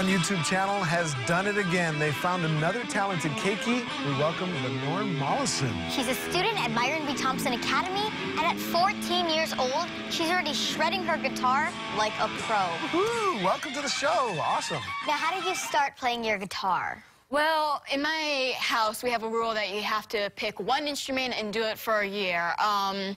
Run YouTube channel has done it again. They found another talented keiki. We welcome Lenore Mollison. She's a student at Myron B. Thompson Academy, and at 14 years old, she's already shredding her guitar like a pro. Woo, welcome to the show. Awesome. Now, how did you start playing your guitar? Well, in my house, we have a rule that you have to pick one instrument and do it for a year. Um,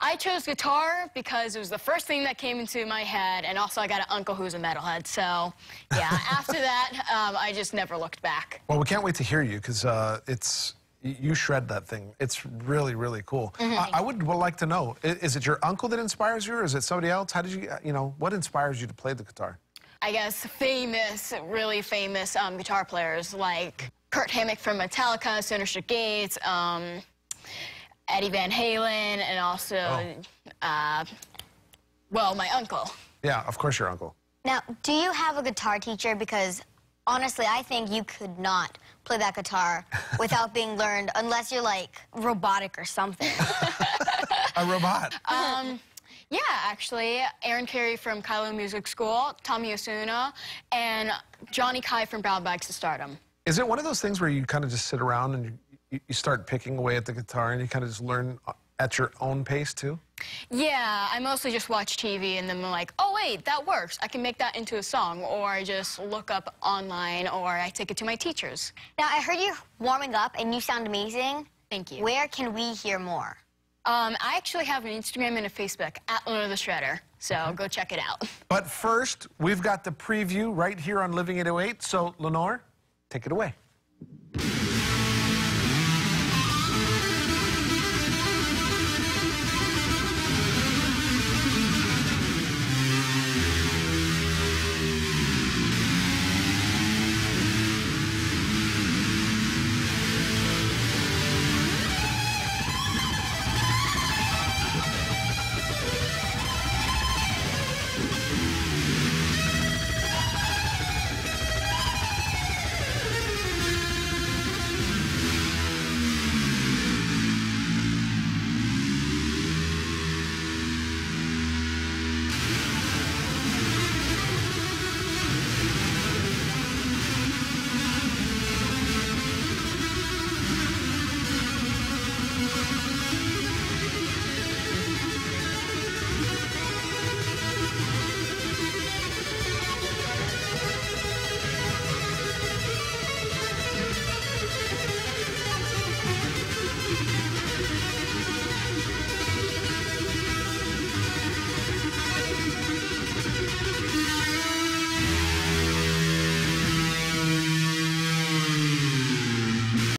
I chose guitar because it was the first thing that came into my head, and also I got an uncle who's a metalhead. So, yeah, after that, um, I just never looked back. Well, we can't wait to hear you because uh, it's you shred that thing. It's really, really cool. Mm-hmm. I, I would like to know: is, is it your uncle that inspires you, or is it somebody else? How did you, you know, what inspires you to play the guitar? I guess famous, really famous um, guitar players like Kirk Hammett from Metallica, Synyster Gates, um, Eddie Van Halen, and also, Oh. uh, well, my uncle. Yeah, of course, your uncle. Now, do you have a guitar teacher? Because honestly, I think you could not play that guitar without being learned unless you're like robotic or something. A robot. Um, yeah, actually, Aaron Carey from Kylo Music School, Tommy Osuna, and Johnny Kai from Brown Bags to Stardom. Is it one of those things where you kind of just sit around and you, you start picking away at the guitar and you kind of just learn at your own pace too? Yeah, I mostly just watch TV and then I'm like, oh wait, that works. I can make that into a song. Or I just look up online or I take it to my teachers. now, I heard you warming up and you sound amazing. Thank you. Where can we hear more? Um, I actually have an Instagram and a Facebook, at Lenore the Shredder. So go check it out. But first, we've got the preview right here on Living 808. So, Lenore, take it away.